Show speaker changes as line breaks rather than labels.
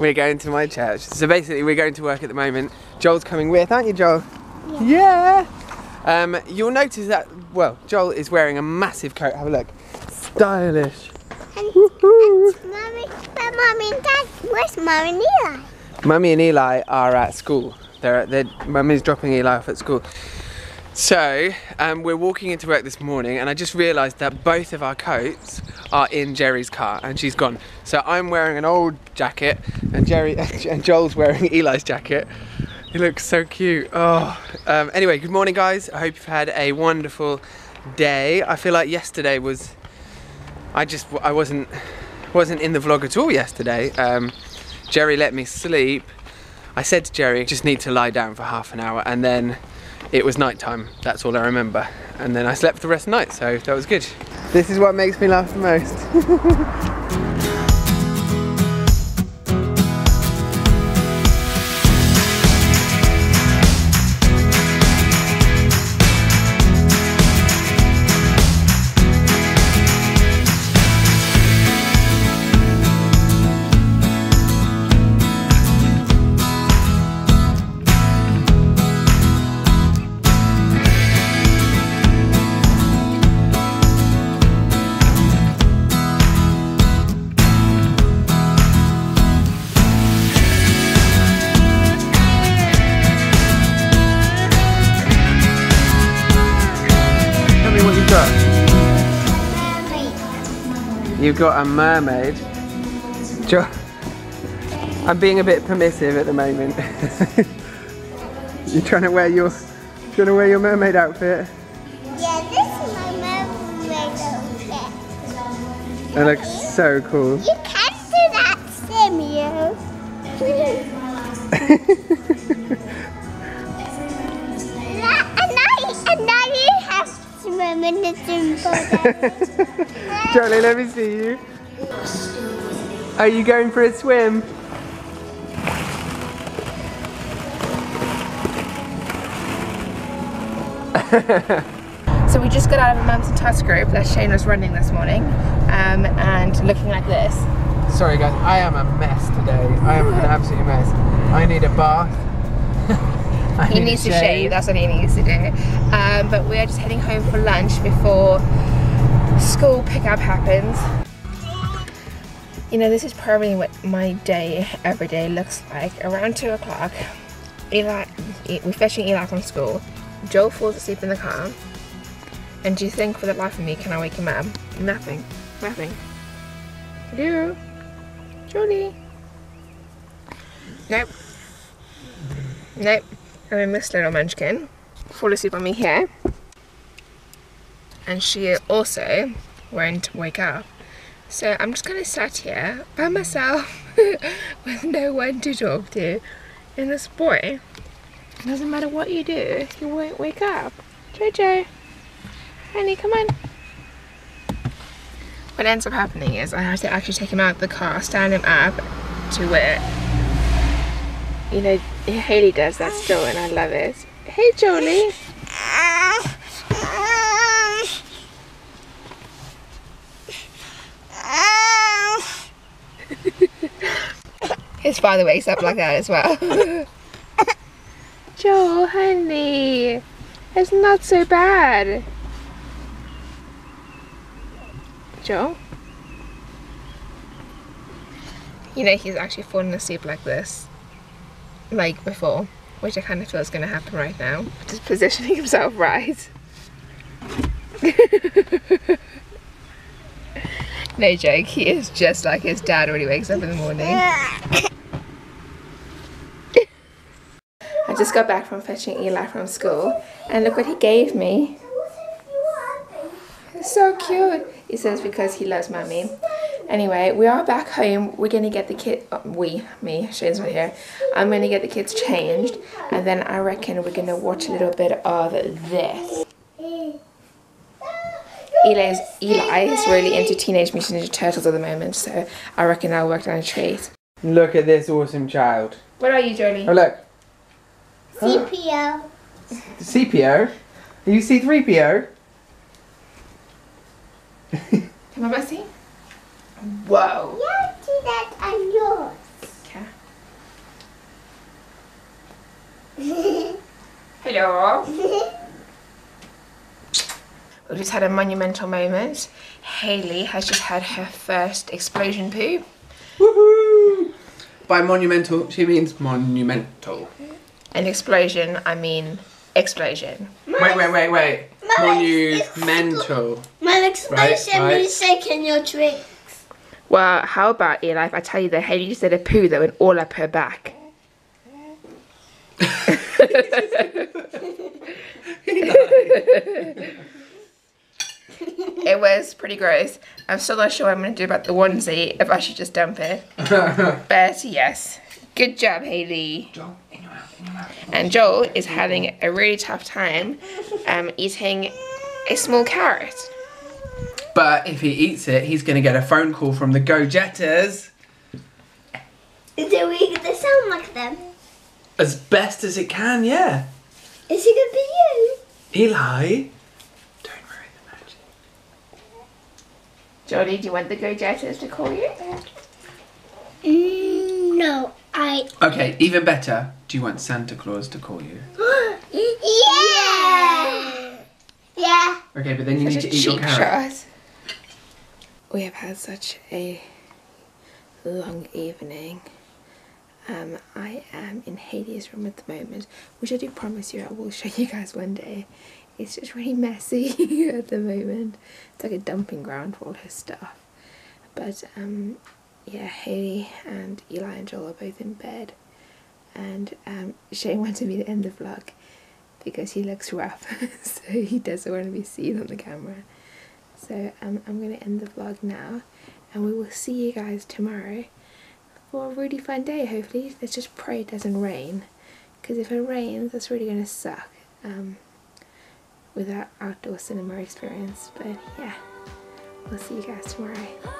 we're going to my church. So basically, we're going to work at the moment. Joel's coming with, aren't you, Joel? Yeah. Um, you'll notice that, well, Joel is wearing a massive coat. Have a look. Stylish.
And, and mommy, but mommy and dad, where's mommy and Eli?
Mummy and Eli are at school. They're, they're Mummy's dropping Eli off at school. So um, we're walking into work this morning, and I just realised that both of our coats are in Geri's car, and she's gone. So I'm wearing an old jacket, and Geri and Joel's wearing Eli's jacket. He looks so cute. Oh, um, anyway, good morning, guys. I hope you've had a wonderful day. I feel like yesterday was. I just I wasn't wasn't in the vlog at all yesterday. Um, Geri let me sleep. I said to Jerry, just need to lie down for half an hour, and then it was night time. That's all I remember. And then I slept the rest of the night, so that was good. This is what makes me laugh the most. You've got a mermaid. I'm being a bit permissive at the moment. You're trying to wear your trying to wear your mermaid outfit.
Yeah, this is my mermaid outfit.
It looks so cool.
You can't do that, Samuel.
Charlie, let me see you. Are you going for a swim?
So we just got out of a Mums and Tuss group that Shane was running this morning um, and looking like this.
Sorry guys, I am a mess today. I am an absolute mess. I need a bath. I
He
need
needs to shave, that's what he needs to do. Um, but we are just heading home for lunch before school pickup happens. You know, this is probably what my day every day looks like. Around 2 o'clock, Eli, we're fetching Eli from school. Joe falls asleep in the car. And do you think for the life of me can I wake him up? Nothing. Nothing. Hello? Jolie? Nope. Nope. I miss little munchkin. Fall asleep on me here. And she also won't wake up. So I'm just kind of sat here by myself with no one to talk to. And this boy, it doesn't matter what you do, he won't wake up. Jojo, honey, come on. What ends up happening is I have to actually take him out of the car, stand him up to where, you know, Haley does that still and I love it. Hey Jolie. His father wakes up like that as well. Joe, honey, it's not so bad. Joe? You know, he's actually fallen asleep like this, like before, which I kind of feel is going to happen right now. Just positioning himself right. no joke, he is just like his dad when he wakes up in the morning. I just got back from fetching Eli from school, and look what he gave me. It's so cute. He says because he loves mommy. Anyway, we are back home. We're gonna get the kid. Uh, we, me, Shane's not here. I'm gonna get the kids changed, and then I reckon we're gonna watch a little bit of this. Eli is, Eli is really into Teenage Mutant Ninja Turtles at the moment, so I reckon I'll work down a treat.
Look at this awesome child.
What are you, Jolie?
Oh look,
CPO.
CPO. Are you C3PO?
Come on, Bessie. Whoa.
Yeah, do that on yours.
Okay. Hello. We've just had a monumental moment. Haley has just had her first explosion poo.
Woohoo! By monumental, she means monumental.
An explosion, I mean explosion.
Wait, wait, wait, wait. Monumental.
My explosion
right, right.
means shaking your tree.
Well, how about Eli if I tell you that Haley just did a poo that went all up her back? it was pretty gross. I'm still not sure what I'm going to do about the onesie, if I should just dump it. But yes, good job, Haley.
Joel, in your mouth, in your mouth.
And Joel is having a really tough time um, eating a small carrot.
But if he eats it, he's going to get a phone call from the Go Jetters.
Do we they sound like them?
As best as it can, yeah.
Is it gonna be you?
Eli, don't ruin the magic.
Jodie, do you want the Go Jetters to call you?
Mm, no, I.
Okay, even better. Do you want Santa Claus to call you?
yeah. Yeah.
Okay, but then you need to eat your
cheap
carrot.
shot. We have had such a long evening. Um, I am in Haley's room at the moment, which I do promise you I will show you guys one day. It's just really messy at the moment. It's like a dumping ground for all her stuff. But um, yeah, Haley and Eli and Joel are both in bed. And um, Shane wanted me to end the vlog because he looks rough, so he doesn't want to be seen on the camera. So um, I'm going to end the vlog now, and we will see you guys tomorrow for a really fun day. Hopefully, let's just pray it doesn't rain, because if it rains, that's really going to suck um, with our outdoor cinema experience. But yeah, we'll see you guys tomorrow.